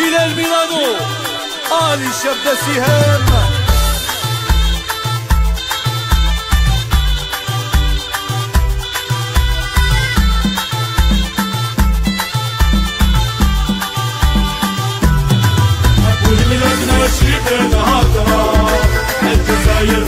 بلال ميلانو آلي شبدة سهام كل بلادنا شيبة هضرة الجزائر